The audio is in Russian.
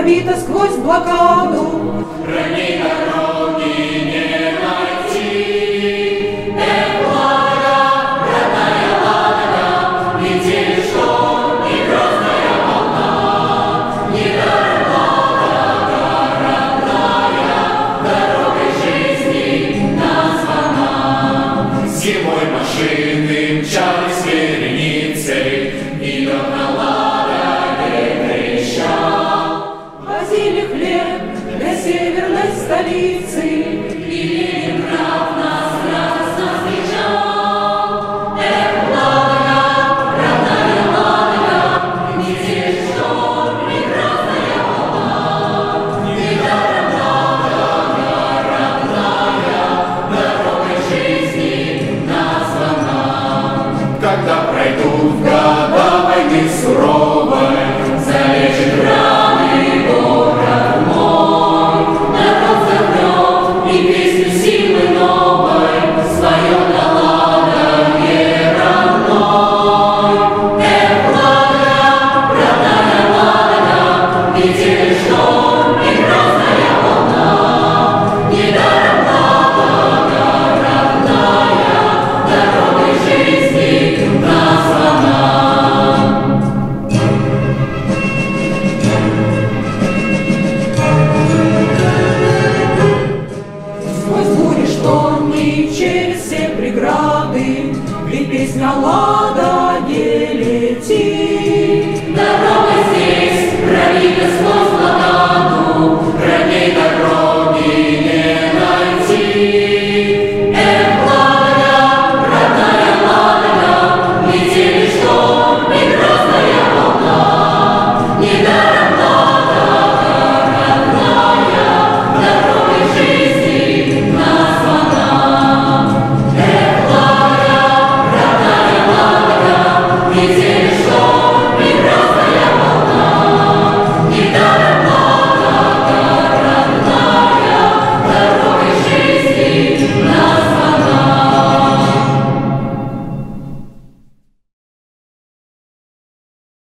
пробита сквозь блокаду. Раней дороги не найти. Эх, Лада, родная Лада, метели шторм и грозная волна. Недаром Лада, родная, дорогой жизни названа. Зимой машины пройдут года войны суровой, через все преграды, Ведь песня Ладоги летит.